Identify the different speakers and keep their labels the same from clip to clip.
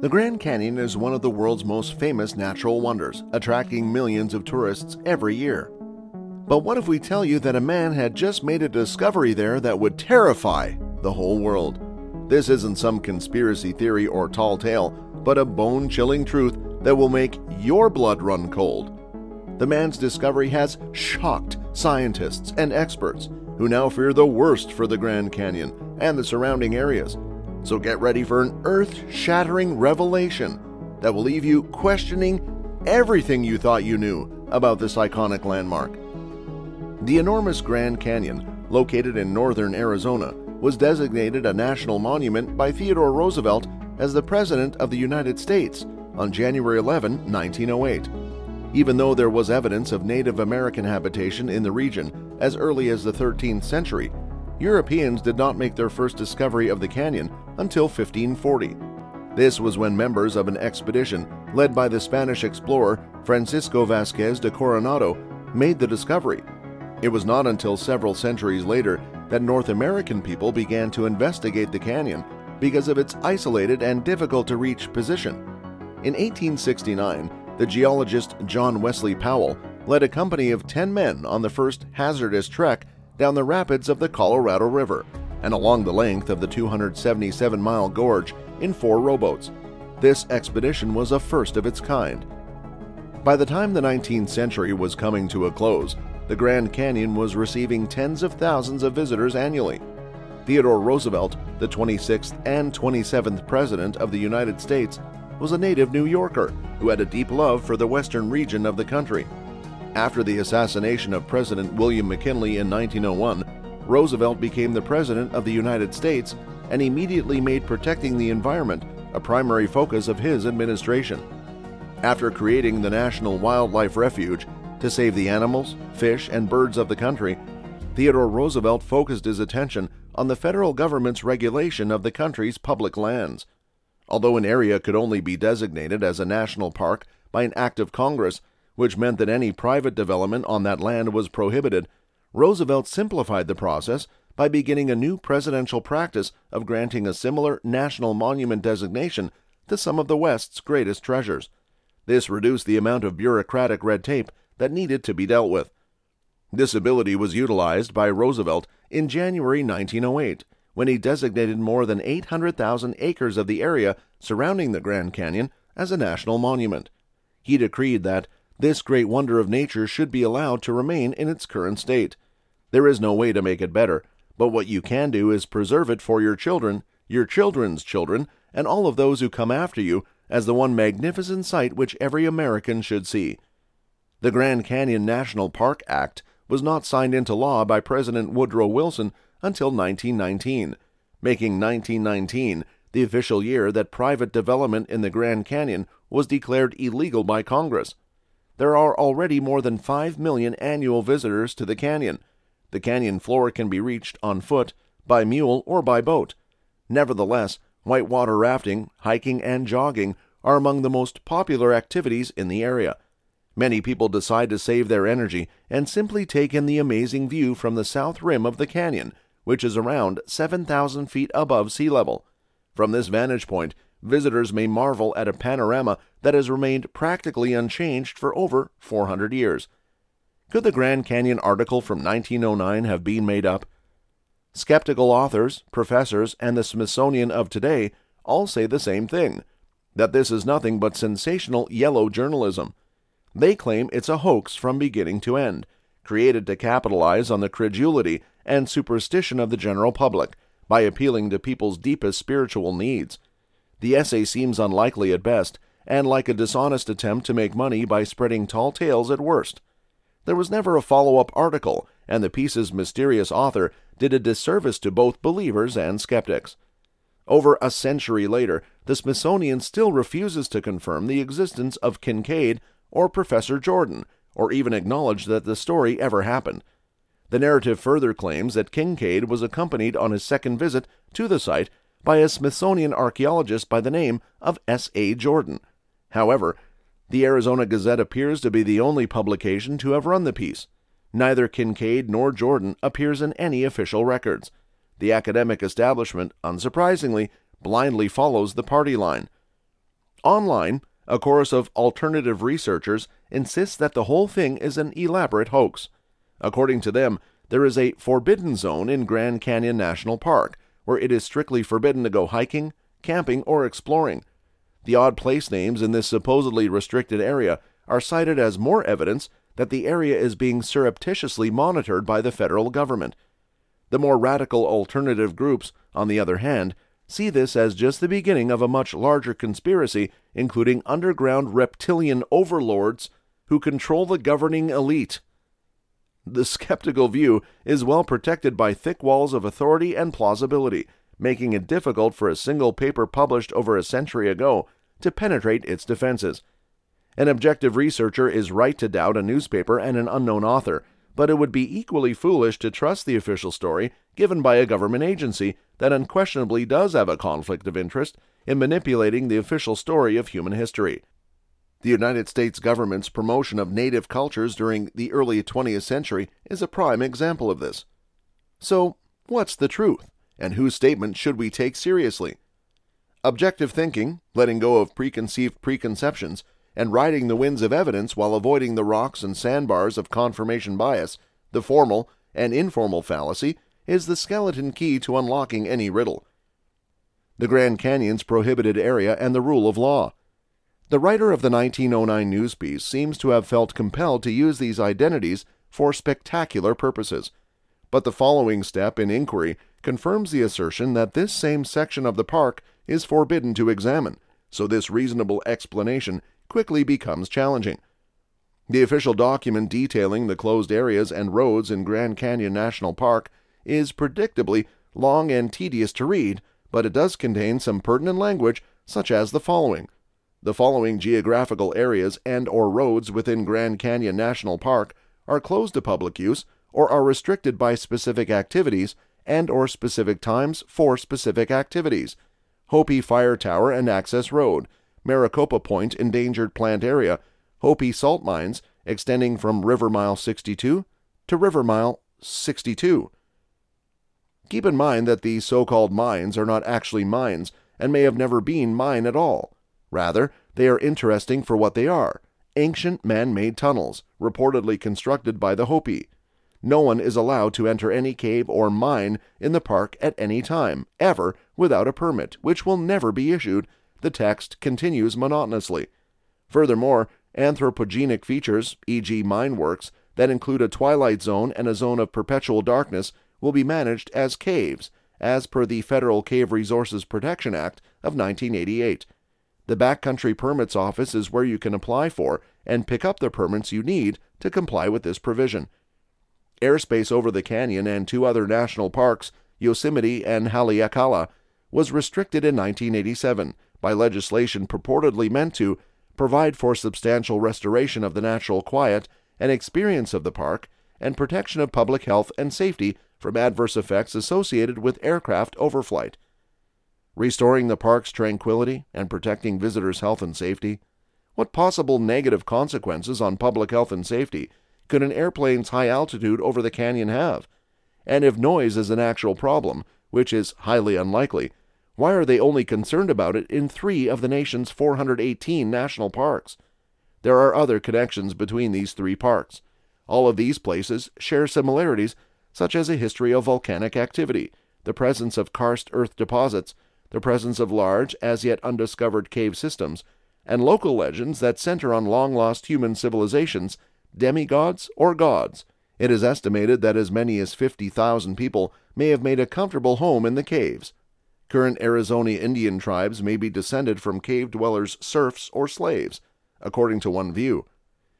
Speaker 1: The Grand Canyon is one of the world's most famous natural wonders, attracting millions of tourists every year. But what if we tell you that a man had just made a discovery there that would terrify the whole world? This isn't some conspiracy theory or tall tale, but a bone chilling truth that will make your blood run cold. The man's discovery has shocked scientists and experts who now fear the worst for the Grand Canyon and the surrounding areas. So get ready for an earth shattering revelation that will leave you questioning everything you thought you knew about this iconic landmark. The enormous Grand Canyon, located in northern Arizona, was designated a national monument by Theodore Roosevelt as the President of the United States on January 11, 1908. Even though there was evidence of Native American habitation in the region as early as the 13th century, Europeans did not make their first discovery of the canyon until 1540. This was when members of an expedition led by the Spanish explorer Francisco Vasquez de Coronado made the discovery. It was not until several centuries later that North American people began to investigate the canyon because of its isolated and difficult to reach position. In 1869, the geologist John Wesley Powell led a company of 10 men on the first hazardous trek down the rapids of the Colorado River and along the length of the 277 mile gorge in four rowboats. This expedition was a first of its kind. By the time the 19th century was coming to a close, the Grand Canyon was receiving tens of thousands of visitors annually. Theodore Roosevelt, the 26th and 27th President of the United States, was a native New Yorker who had a deep love for the western region of the country after the assassination of President William McKinley in 1901, Roosevelt became the President of the United States and immediately made protecting the environment a primary focus of his administration. After creating the National Wildlife Refuge to save the animals, fish, and birds of the country, Theodore Roosevelt focused his attention on the federal government's regulation of the country's public lands. Although an area could only be designated as a national park by an act of Congress, which meant that any private development on that land was prohibited, Roosevelt simplified the process by beginning a new presidential practice of granting a similar national monument designation to some of the West's greatest treasures. This reduced the amount of bureaucratic red tape that needed to be dealt with. This ability was utilized by Roosevelt in January 1908 when he designated more than 800,000 acres of the area surrounding the Grand Canyon as a national monument. He decreed that this great wonder of nature should be allowed to remain in its current state. There is no way to make it better, but what you can do is preserve it for your children, your children's children, and all of those who come after you as the one magnificent sight which every American should see. The Grand Canyon National Park Act was not signed into law by President Woodrow Wilson until 1919, making 1919 the official year that private development in the Grand Canyon was declared illegal by Congress there are already more than 5 million annual visitors to the canyon. The canyon floor can be reached on foot, by mule, or by boat. Nevertheless, whitewater rafting, hiking, and jogging are among the most popular activities in the area. Many people decide to save their energy and simply take in the amazing view from the south rim of the canyon, which is around 7,000 feet above sea level. From this vantage point, visitors may marvel at a panorama that has remained practically unchanged for over 400 years. Could the Grand Canyon article from 1909 have been made up? Skeptical authors, professors, and the Smithsonian of today all say the same thing that this is nothing but sensational yellow journalism. They claim it's a hoax from beginning to end, created to capitalize on the credulity and superstition of the general public by appealing to people's deepest spiritual needs. The essay seems unlikely at best, and like a dishonest attempt to make money by spreading tall tales at worst. There was never a follow up article, and the piece's mysterious author did a disservice to both believers and skeptics. Over a century later, the Smithsonian still refuses to confirm the existence of Kincaid or Professor Jordan, or even acknowledge that the story ever happened. The narrative further claims that Kincaid was accompanied on his second visit to the site by a Smithsonian archaeologist by the name of S. A. Jordan. However, the Arizona Gazette appears to be the only publication to have run the piece. Neither Kincaid nor Jordan appears in any official records. The academic establishment, unsurprisingly, blindly follows the party line. Online, a chorus of alternative researchers insists that the whole thing is an elaborate hoax. According to them, there is a forbidden zone in Grand Canyon National Park where it is strictly forbidden to go hiking, camping, or exploring. The odd place names in this supposedly restricted area are cited as more evidence that the area is being surreptitiously monitored by the federal government. The more radical alternative groups, on the other hand, see this as just the beginning of a much larger conspiracy, including underground reptilian overlords who control the governing elite. The skeptical view is well protected by thick walls of authority and plausibility, making it difficult for a single paper published over a century ago to penetrate its defenses. An objective researcher is right to doubt a newspaper and an unknown author, but it would be equally foolish to trust the official story given by a government agency that unquestionably does have a conflict of interest in manipulating the official story of human history. The United States government's promotion of native cultures during the early 20th century is a prime example of this. So, what's the truth, and whose statement should we take seriously? Objective thinking, letting go of preconceived preconceptions, and riding the winds of evidence while avoiding the rocks and sandbars of confirmation bias, the formal and informal fallacy, is the skeleton key to unlocking any riddle. The Grand Canyon's prohibited area and the rule of law. The writer of the 1909 news piece seems to have felt compelled to use these identities for spectacular purposes. But the following step in inquiry confirms the assertion that this same section of the park is forbidden to examine, so this reasonable explanation quickly becomes challenging. The official document detailing the closed areas and roads in Grand Canyon National Park is predictably long and tedious to read, but it does contain some pertinent language such as the following. The following geographical areas and or roads within Grand Canyon National Park are closed to public use or are restricted by specific activities and or specific times for specific activities. Hopi Fire Tower and Access Road, Maricopa Point Endangered Plant Area, Hopi Salt Mines, extending from River Mile 62 to River Mile 62. Keep in mind that these so called mines are not actually mines and may have never been mine at all. Rather, they are interesting for what they are ancient man made tunnels, reportedly constructed by the Hopi. No one is allowed to enter any cave or mine in the park at any time, ever, without a permit, which will never be issued the text continues monotonously. Furthermore, anthropogenic features, e.g., mine works, that include a twilight zone and a zone of perpetual darkness will be managed as caves, as per the Federal Cave Resources Protection Act of 1988. The Backcountry Permits Office is where you can apply for and pick up the permits you need to comply with this provision. Airspace over the canyon and two other national parks, Yosemite and Haleakala, was restricted in 1987 by legislation purportedly meant to provide for substantial restoration of the natural quiet and experience of the park and protection of public health and safety from adverse effects associated with aircraft overflight. Restoring the park's tranquility and protecting visitors' health and safety? What possible negative consequences on public health and safety could an airplane's high altitude over the canyon have? And if noise is an actual problem, which is highly unlikely, why are they only concerned about it in three of the nation's 418 national parks? There are other connections between these three parks. All of these places share similarities such as a history of volcanic activity, the presence of karst earth deposits, the presence of large, as yet undiscovered cave systems, and local legends that center on long lost human civilizations, demigods, or gods. It is estimated that as many as 50,000 people may have made a comfortable home in the caves. Current Arizona Indian tribes may be descended from cave dwellers' serfs or slaves, according to one view.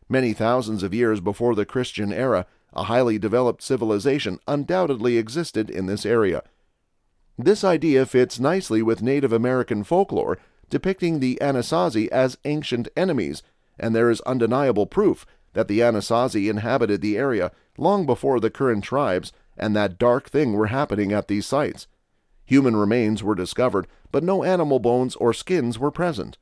Speaker 1: Many thousands of years before the Christian era, a highly developed civilization undoubtedly existed in this area. This idea fits nicely with Native American folklore depicting the Anasazi as ancient enemies, and there is undeniable proof that the Anasazi inhabited the area long before the current tribes and that dark thing were happening at these sites. Human remains were discovered, but no animal bones or skins were present.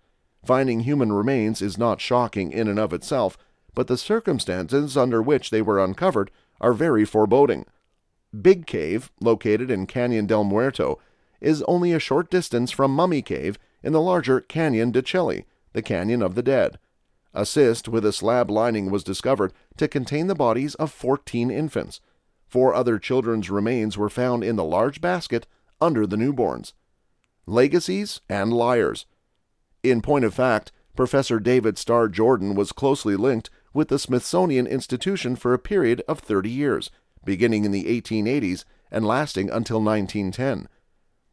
Speaker 1: Finding human remains is not shocking in and of itself, but the circumstances under which they were uncovered are very foreboding. Big Cave, located in Canyon del Muerto, is only a short distance from Mummy Cave in the larger Canyon de Chelly, the Canyon of the Dead. A cist with a slab lining was discovered to contain the bodies of 14 infants. Four other children's remains were found in the large basket under the newborns. Legacies and liars. In point of fact, Professor David Starr Jordan was closely linked with the Smithsonian Institution for a period of 30 years, beginning in the 1880s and lasting until 1910.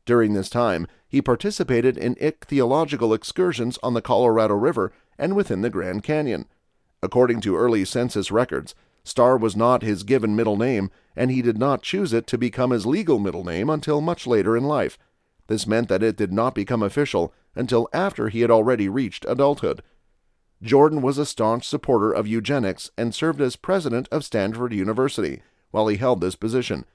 Speaker 1: During this time, he participated in ichthyological excursions on the Colorado River and within the Grand Canyon. According to early census records, Starr was not his given middle name, and he did not choose it to become his legal middle name until much later in life. This meant that it did not become official until after he had already reached adulthood. Jordan was a staunch supporter of eugenics and served as president of Stanford University while he held this position.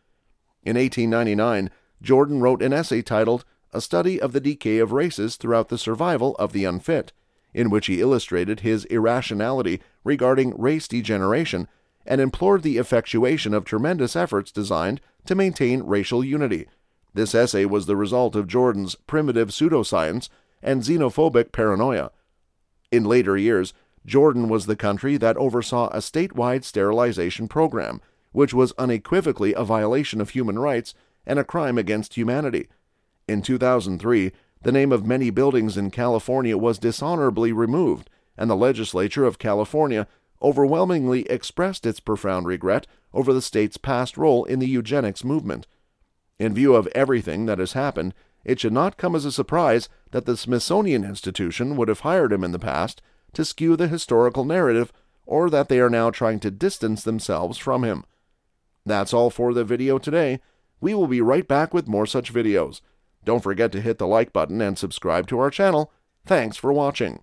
Speaker 1: In 1899, Jordan wrote an essay titled A Study of the Decay of Races Throughout the Survival of the Unfit, in which he illustrated his irrationality regarding race degeneration and implored the effectuation of tremendous efforts designed to maintain racial unity. This essay was the result of Jordan's primitive pseudoscience and xenophobic paranoia. In later years, Jordan was the country that oversaw a statewide sterilization program, which was unequivocally a violation of human rights and a crime against humanity. In 2003, the name of many buildings in California was dishonorably removed, and the legislature of California overwhelmingly expressed its profound regret over the state's past role in the eugenics movement. In view of everything that has happened, it should not come as a surprise that the Smithsonian Institution would have hired him in the past to skew the historical narrative or that they are now trying to distance themselves from him. That's all for the video today. We will be right back with more such videos. Don't forget to hit the like button and subscribe to our channel. Thanks for watching.